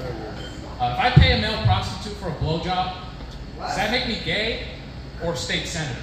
Uh, if I pay a male prostitute for a blowjob, does that make me gay or state senator?